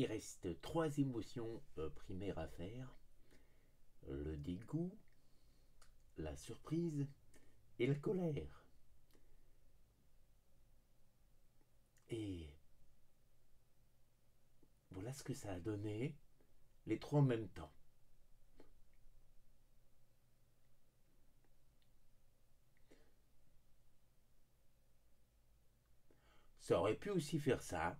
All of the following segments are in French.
il reste trois émotions euh, primaires à faire. Le dégoût, la surprise et la colère. Et voilà ce que ça a donné, les trois en même temps. Ça aurait pu aussi faire ça.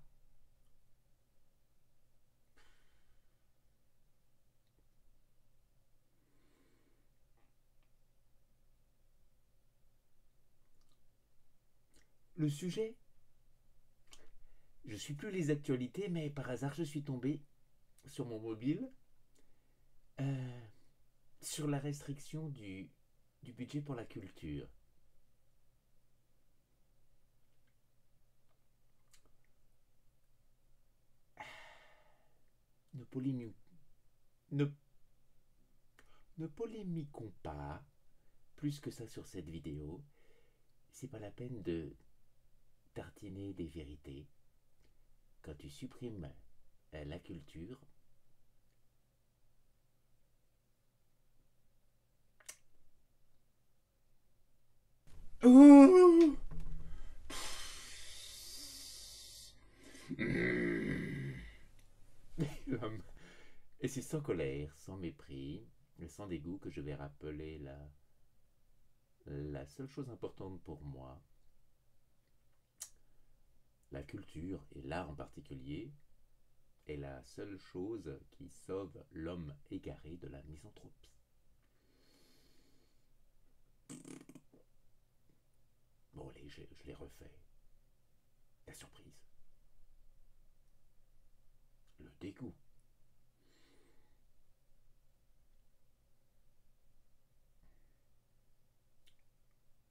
Le sujet Je suis plus les actualités, mais par hasard, je suis tombé sur mon mobile euh, sur la restriction du, budget pour la culture. Polémi- ne, ne polémiquons pas plus que ça sur cette vidéo. C'est pas la peine de des vérités. Quand tu supprimes la culture, Et c'est sans colère, sans mépris, sans dégoût que je vais rappeler la, la seule chose importante pour moi, la culture et l'art en particulier, est la seule chose qui sauve l'homme égaré de la misanthropie. Bon, allez, je, je l'ai refait. La surprise. Le dégoût.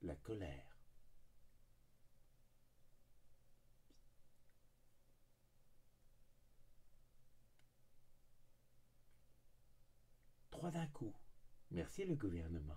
La colère. Trois d'un coup. Merci le gouvernement.